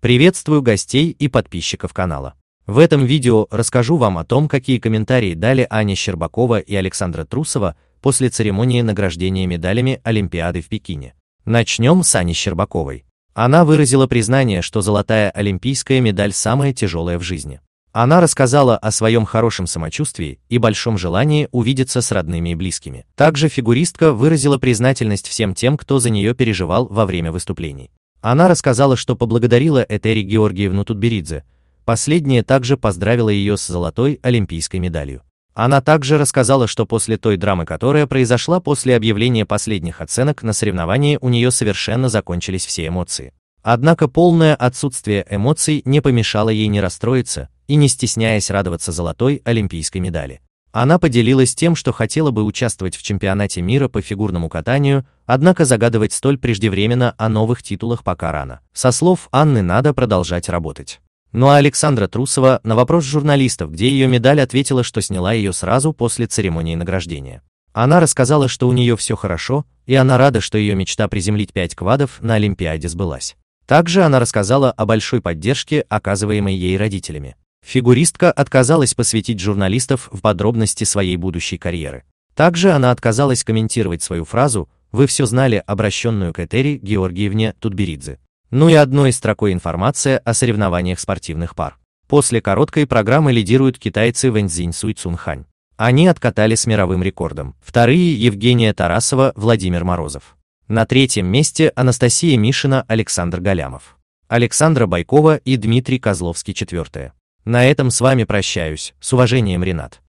Приветствую гостей и подписчиков канала. В этом видео расскажу вам о том, какие комментарии дали Аня Щербакова и Александра Трусова после церемонии награждения медалями Олимпиады в Пекине. Начнем с Ани Щербаковой. Она выразила признание, что золотая олимпийская медаль самая тяжелая в жизни. Она рассказала о своем хорошем самочувствии и большом желании увидеться с родными и близкими. Также фигуристка выразила признательность всем тем, кто за нее переживал во время выступлений. Она рассказала, что поблагодарила Этери Георгиевну Тутберидзе. Последняя также поздравила ее с золотой олимпийской медалью. Она также рассказала, что после той драмы, которая произошла после объявления последних оценок на соревновании, у нее совершенно закончились все эмоции. Однако полное отсутствие эмоций не помешало ей не расстроиться и не стесняясь радоваться золотой олимпийской медали. Она поделилась тем, что хотела бы участвовать в чемпионате мира по фигурному катанию, однако загадывать столь преждевременно о новых титулах пока рано. Со слов Анны надо продолжать работать. Ну а Александра Трусова на вопрос журналистов, где ее медаль, ответила, что сняла ее сразу после церемонии награждения. Она рассказала, что у нее все хорошо, и она рада, что ее мечта приземлить 5 квадов на Олимпиаде сбылась. Также она рассказала о большой поддержке, оказываемой ей родителями. Фигуристка отказалась посвятить журналистов в подробности своей будущей карьеры. Также она отказалась комментировать свою фразу «Вы все знали», обращенную к Этери Георгиевне Тутберидзе. Ну и одной строкой информация о соревнованиях спортивных пар. После короткой программы лидируют китайцы Вэньцзинь Суйцунхань. Они откатали с мировым рекордом. Вторые – Евгения Тарасова, Владимир Морозов. На третьем месте Анастасия Мишина, Александр Галямов. Александра Байкова и Дмитрий Козловский четвертое. На этом с вами прощаюсь. С уважением, Ренат.